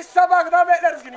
İş sabahına bekleriz günü.